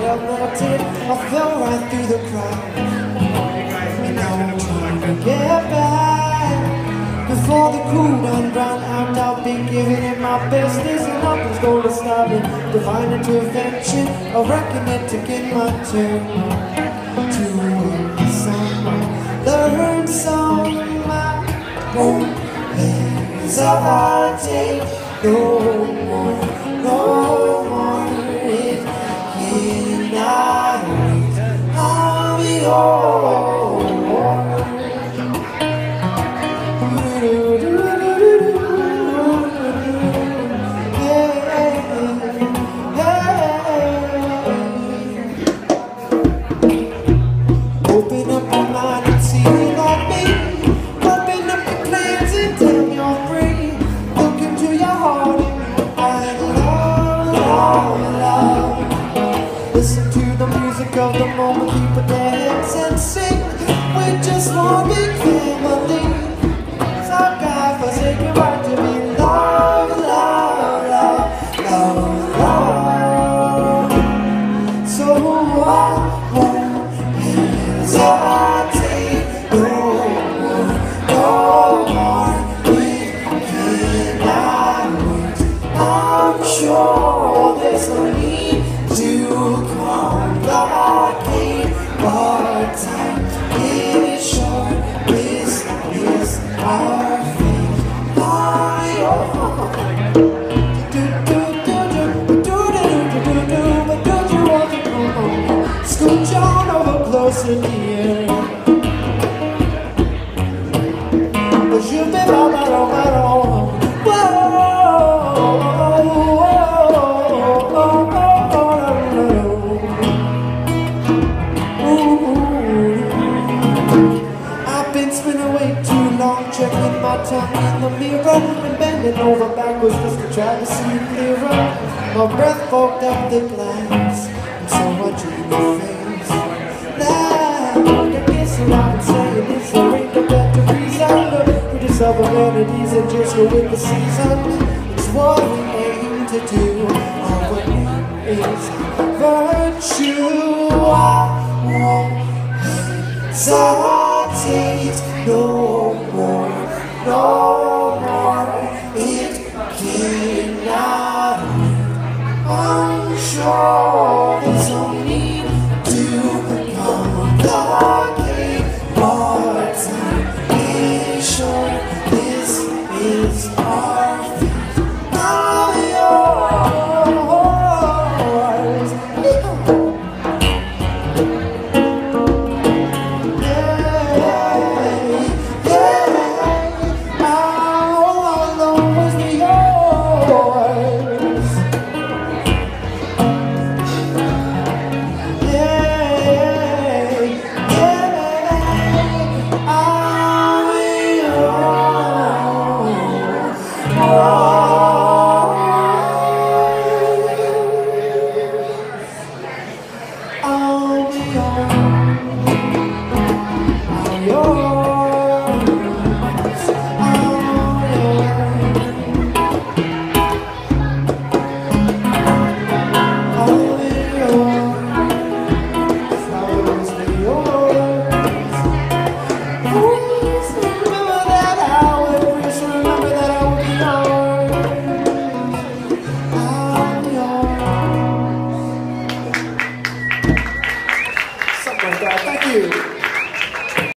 that I melted. I fell right through the crowd. And now I'm trying to get back. Before the cool done run out, I'll be giving it my best. There's nothing's gonna stop me. Divine intervention, I reckon it to get my turn. To win some, learn some, I won't hesitate no more, no more. Listen to the music of the moment, people dance and sure there's no need to complicate Scooch on over closer near. My tongue in the mirror and bending over backwards just to try to see clearer. My breath fogged up the glass, and so I dream your face. Now, I guess what I've been saying is there ain't no better reason to discover melodies and just go with the season. It's what we aim to do. Our aim is virtue. I won't hesitate no more, no more it cannot. I'm sure it's only. Oh.